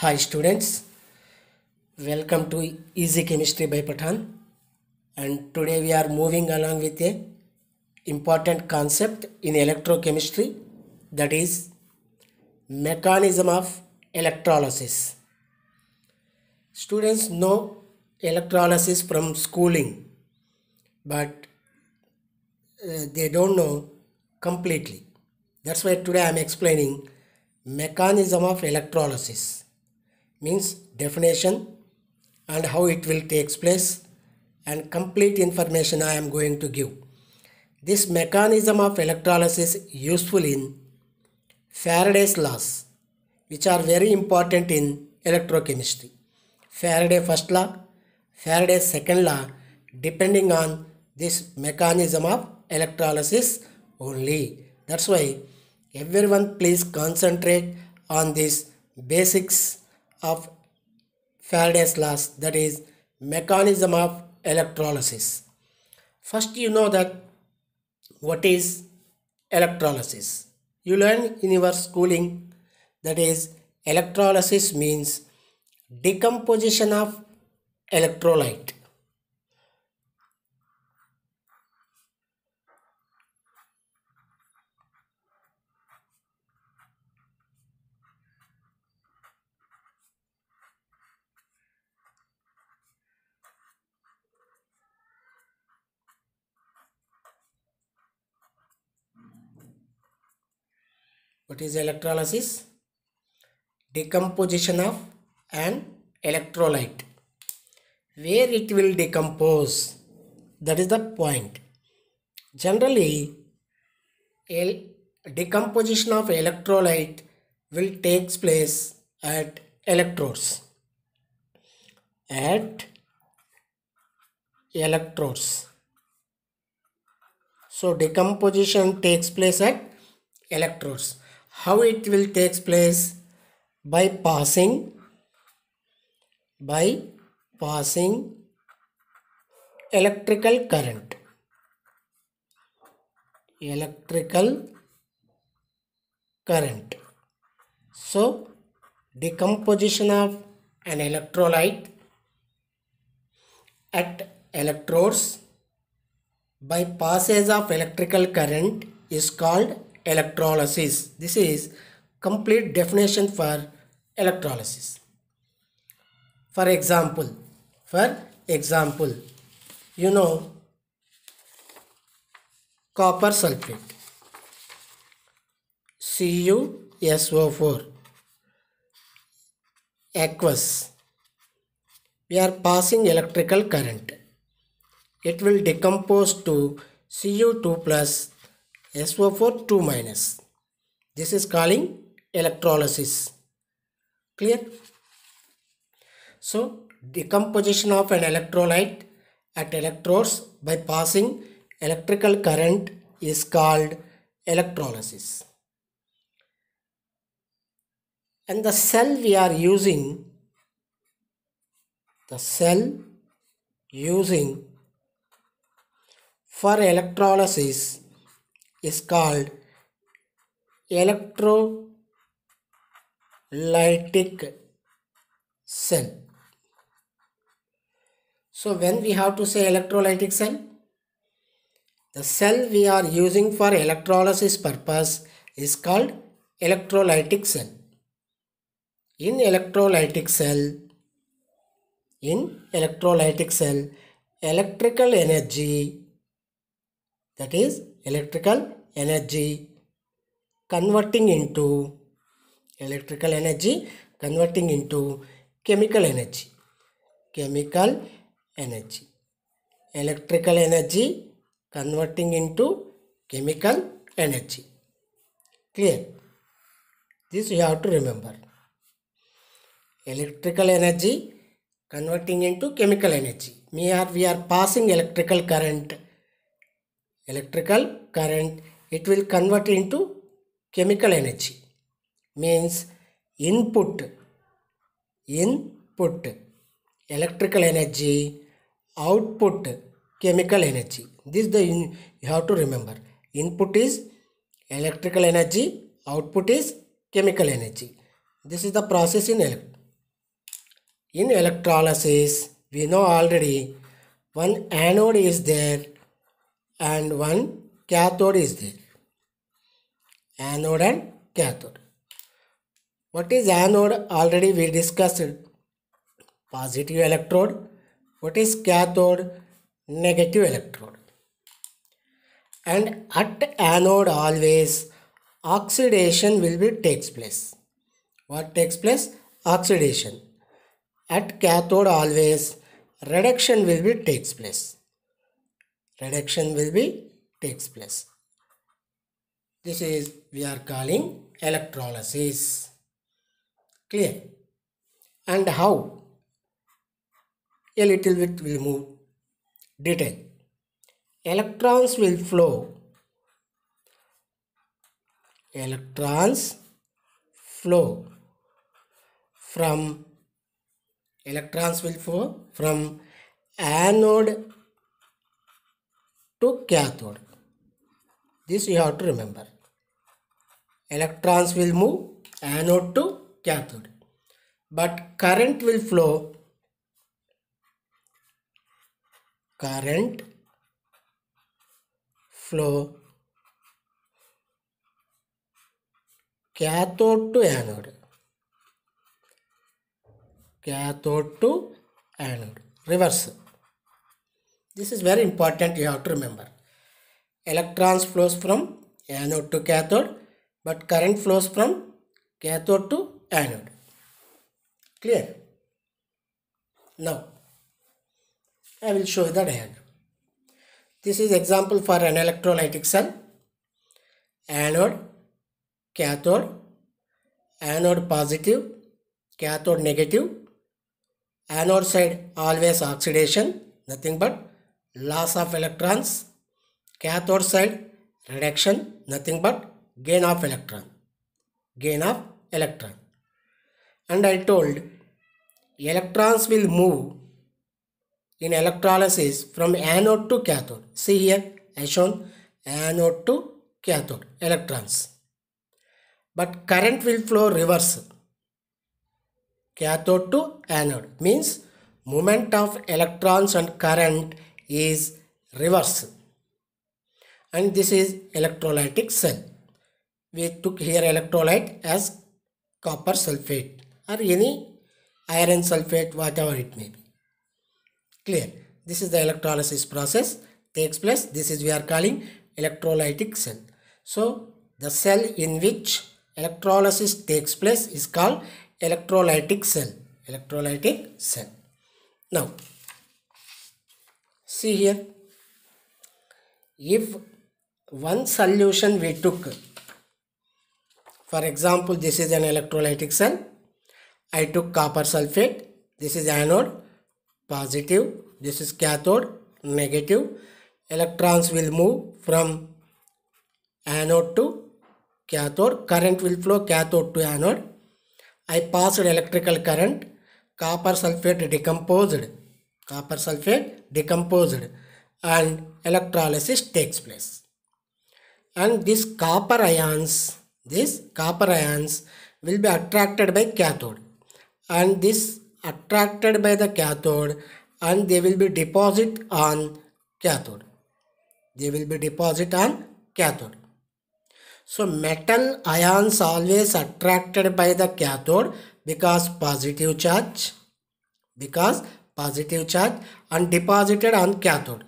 Hi students, welcome to Easy Chemistry by Pathan and today we are moving along with a important concept in electrochemistry that is mechanism of electrolysis. Students know electrolysis from schooling but uh, they don't know completely. That's why today I am explaining mechanism of electrolysis means definition and how it will takes place and complete information I am going to give. This mechanism of electrolysis useful in Faraday's laws which are very important in electrochemistry. Faraday first law, Faraday's second law depending on this mechanism of electrolysis only. That's why everyone please concentrate on these basics of Faraday's laws that is mechanism of electrolysis. First you know that what is electrolysis. You learn in your schooling that is electrolysis means decomposition of electrolyte. What is electrolysis? Decomposition of an electrolyte. Where it will decompose. That is the point. Generally, decomposition of electrolyte will takes place at electrodes. At electrodes. So decomposition takes place at electrodes. How it will takes place? By passing by passing electrical current. Electrical current. So decomposition of an electrolyte at electrodes by passage of electrical current is called electrolysis. This is complete definition for electrolysis. For example, for example, you know copper sulfate CuSO4 aqueous we are passing electrical current it will decompose to Cu2 plus SO4 2 minus. This is calling electrolysis. Clear? So decomposition of an electrolyte at electrodes by passing electrical current is called electrolysis. And the cell we are using the cell using for electrolysis is called electrolytic cell so when we have to say electrolytic cell the cell we are using for electrolysis purpose is called electrolytic cell in electrolytic cell in electrolytic cell electrical energy that is electrical energy converting into electrical energy converting into chemical energy chemical energy electrical energy converting into chemical energy clear this you have to remember electrical energy converting into chemical energy we are we are passing electrical current electrical current it will convert into chemical energy. Means input input electrical energy output chemical energy. This the you have to remember. Input is electrical energy output is chemical energy. This is the process in elect- in electrolysis. We know already one anode is there and one cathode is there. Anode and cathode. What is anode? Already we discussed positive electrode. What is cathode? Negative electrode. And at anode always oxidation will be takes place. What takes place? Oxidation. At cathode always reduction will be takes place. Reduction will be takes place. This is we are calling electrolysis. Clear? And how? A little bit will move. Detail. Electrons will flow. Electrons flow from electrons will flow from anode to cathode. This you have to remember. Electrons will move anode to cathode. But current will flow. Current flow cathode to anode. Cathode to anode. Reverse. This is very important you have to remember. Electrons flows from anode to cathode but current flows from cathode to anode. Clear? Now, I will show you the diagram. This is example for an electrolytic cell. Anode, cathode, anode positive, cathode negative. Anode side always oxidation, nothing but loss of electrons. Cathode side reduction, nothing but gain of electron. Gain of electron. And I told electrons will move in electrolysis from anode to cathode. See here, I shown anode to cathode, electrons. But current will flow reverse. Cathode to anode means movement of electrons and current is reverse. And this is electrolytic cell. We took here electrolyte as copper sulfate or any iron sulfate whatever it may be. Clear? This is the electrolysis process takes place. This is we are calling electrolytic cell. So the cell in which electrolysis takes place is called electrolytic cell. Electrolytic cell. Now see here if one solution we took for example this is an electrolytic cell I took copper sulfate. This is anode, positive. This is cathode, negative. Electrons will move from anode to cathode. Current will flow cathode to anode. I passed electrical current. Copper sulfate decomposed. Copper sulfate decomposed and electrolysis takes place. And this copper ions, this copper ions will be attracted by cathode. And this attracted by the cathode and they will be deposit on cathode. They will be deposit on cathode. So metal ions always attracted by the cathode because positive charge because positive charge and deposited on cathode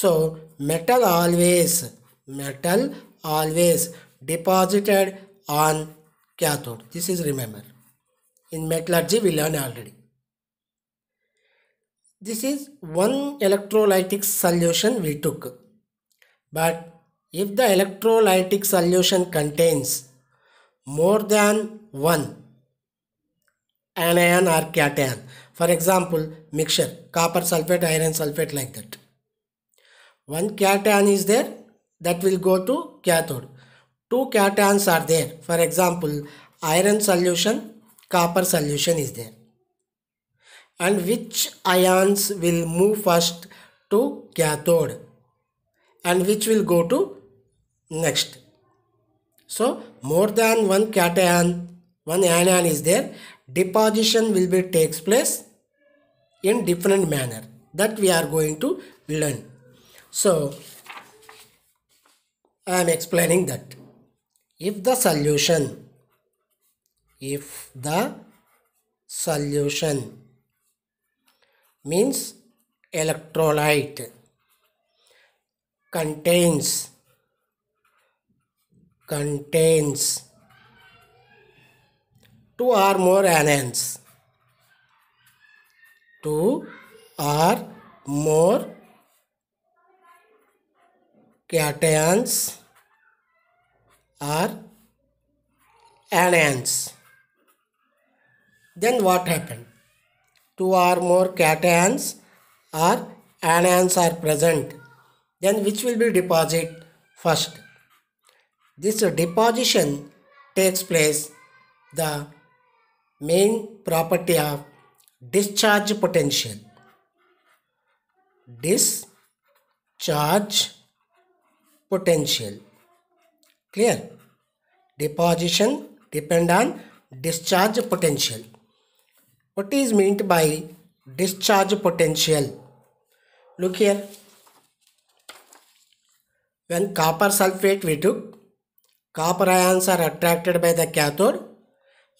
so metal always metal always deposited on cathode this is remember in metallurgy we learned already. This is one electrolytic solution we took. But if the electrolytic solution contains more than one anion or cation, for example, mixture, copper sulfate, iron sulfate like that. One cation is there that will go to cathode. Two cations are there. For example, iron solution copper solution is there and which ions will move first to cathode and which will go to next so more than one cation one anion is there deposition will be takes place in different manner that we are going to learn. So I am explaining that if the solution if the solution means electrolyte contains contains two or more anions two or more cations or anions. Then what happened? Two or more cations or anions are present. Then which will be deposit first? This deposition takes place the main property of discharge potential. Discharge potential. Clear? Deposition depend on discharge potential. What is meant by discharge potential? Look here. When copper sulfate we took copper ions are attracted by the cathode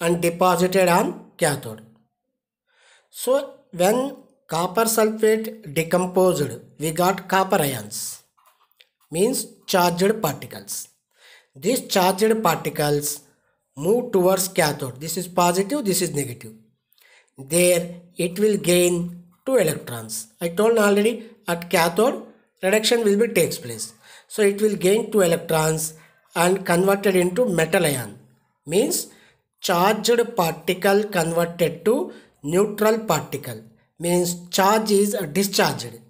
and deposited on cathode so when copper sulfate decomposed we got copper ions means charged particles. These charged particles move towards cathode. This is positive this is negative. There it will gain two electrons. I told already at cathode reduction will be takes place. So it will gain two electrons and converted into metal ion. Means charged particle converted to neutral particle means charge is discharged.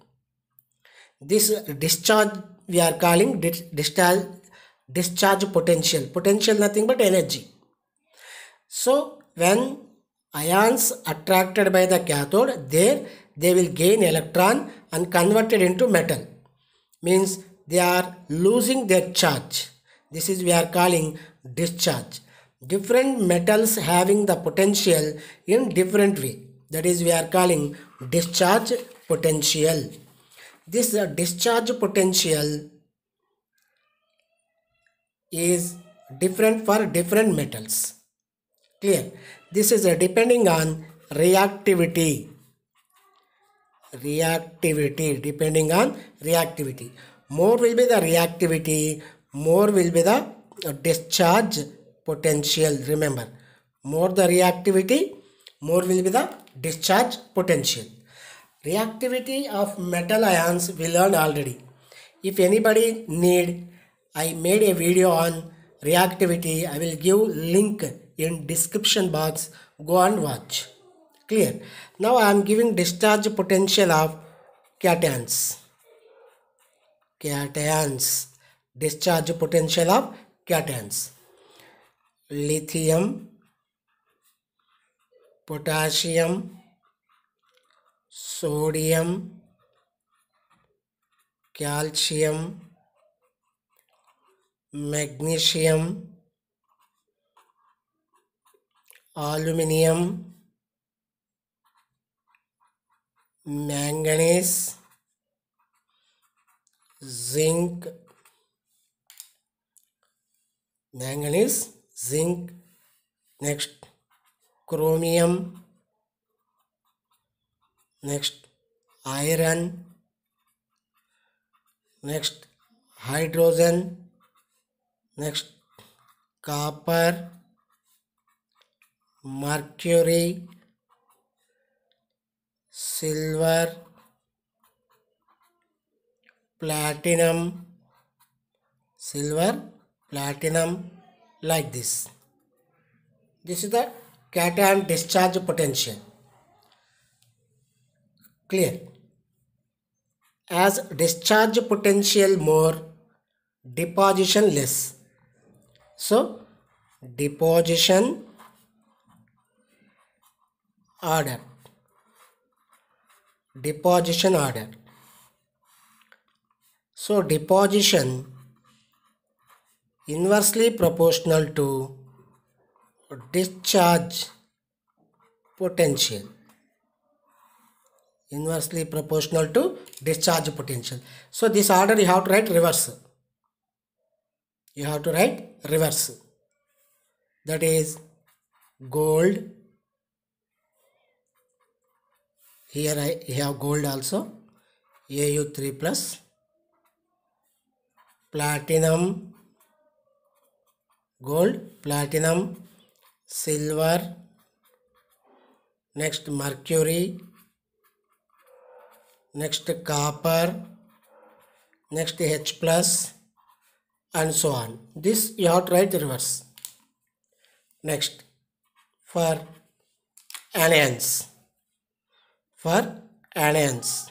This discharge we are calling discharge discharge potential. Potential nothing but energy. So when ions attracted by the cathode there they will gain electron and converted into metal. Means they are losing their charge. This is we are calling discharge different metals having the potential in different way. That is we are calling discharge potential. This uh, discharge potential is different for different metals. Clear? This is uh, depending on reactivity. Reactivity depending on reactivity. More will be the reactivity more will be the uh, discharge potential remember. More the reactivity more will be the discharge potential. Reactivity of metal ions we learned already. If anybody need i made a video on reactivity i will give link in description box. Go and watch. Clear? Now i am giving discharge potential of cations. Cations. Discharge potential of cations lithium potassium sodium calcium magnesium aluminium manganese zinc manganese zinc next chromium next iron next hydrogen next copper mercury silver platinum silver platinum like this. This is the cation discharge potential. Clear? As discharge potential more deposition less. So deposition order. Deposition order. So deposition inversely proportional to discharge potential. Inversely proportional to discharge potential. So this order you have to write reverse. You have to write reverse. That is gold. Here I have gold also. AU3 plus. Platinum gold platinum silver next mercury next copper next H plus and so on. This you have to write reverse. Next for anions. For anions.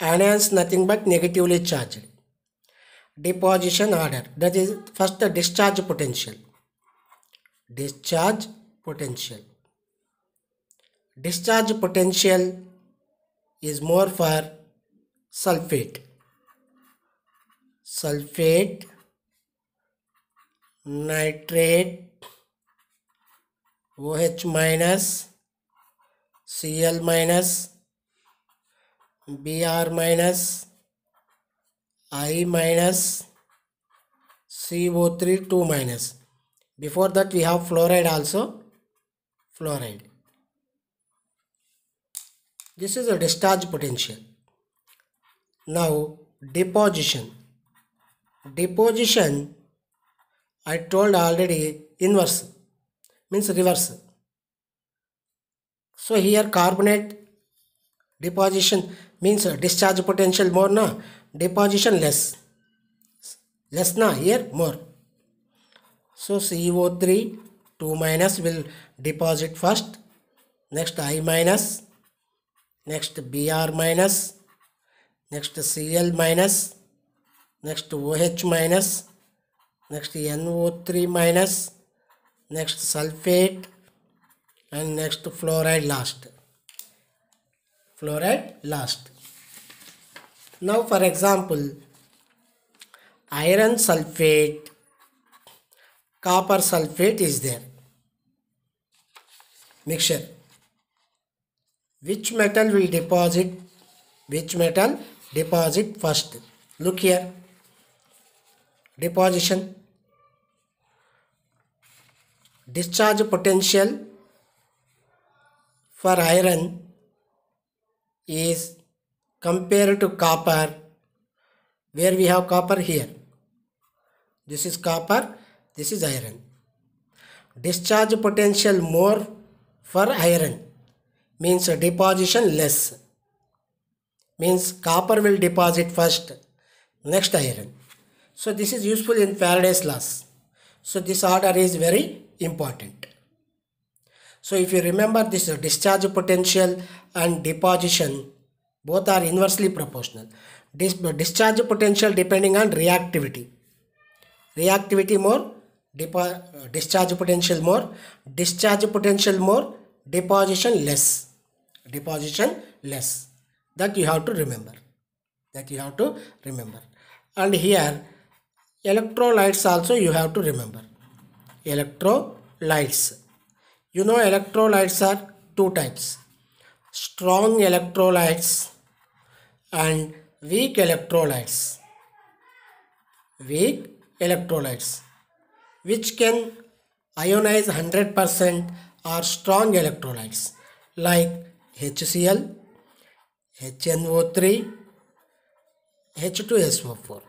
Anions nothing but negatively charged deposition order that is first the discharge potential discharge potential discharge potential is more for sulfate sulfate nitrate OH minus Cl minus Br minus I minus CO3 2 minus. Before that we have fluoride also. Fluoride. This is a discharge potential. Now deposition. Deposition I told already inverse means reverse. So here carbonate deposition means discharge potential more na deposition less less na here more so CO3 2 minus will deposit first next I minus next Br minus next Cl minus next OH minus next NO3 minus next sulfate and next fluoride last fluoride last now for example iron sulfate copper sulfate is there mixture which metal will deposit which metal deposit first look here deposition discharge potential for iron is compared to copper. Where we have copper? Here. This is copper. This is iron. Discharge potential more for iron. Means deposition less. Means copper will deposit first next iron. So this is useful in faraday's laws. So this order is very important. So if you remember this discharge potential and deposition both are inversely proportional Dis- discharge potential depending on reactivity reactivity more uh, discharge potential more discharge potential more deposition less deposition less that you have to remember that you have to remember and here electrolytes also you have to remember electrolytes you know electrolytes are two types strong electrolytes and weak electrolytes weak electrolytes which can ionize 100% are strong electrolytes like HCl, HNO3, H2SO4.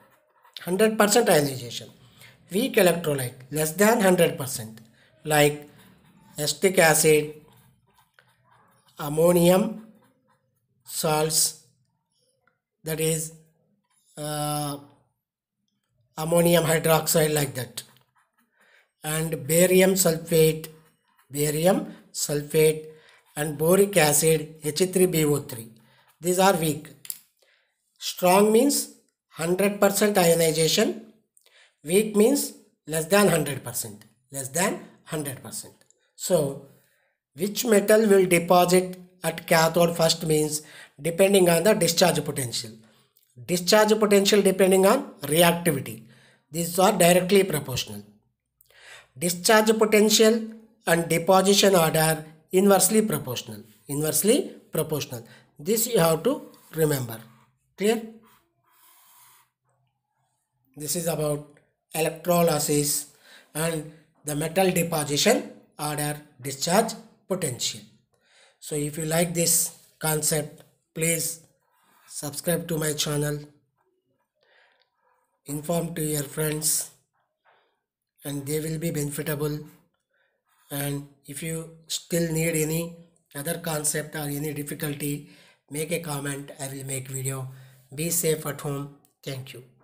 100% ionization. Weak electrolyte less than 100% like acetic acid, ammonium salts that is uh, ammonium hydroxide like that. And barium sulfate barium sulfate and boric acid H3BO3 these are weak. Strong means 100% ionization. Weak means less than 100% less than 100% so which metal will deposit at cathode first means depending on the discharge potential. Discharge potential depending on reactivity. These are directly proportional. Discharge potential and deposition order inversely proportional. Inversely proportional. This you have to remember. Clear? This is about electrolysis and the metal deposition order discharge potential. So if you like this concept please subscribe to my channel. Inform to your friends and they will be benefitable. And if you still need any other concept or any difficulty make a comment. I will make video. Be safe at home. Thank you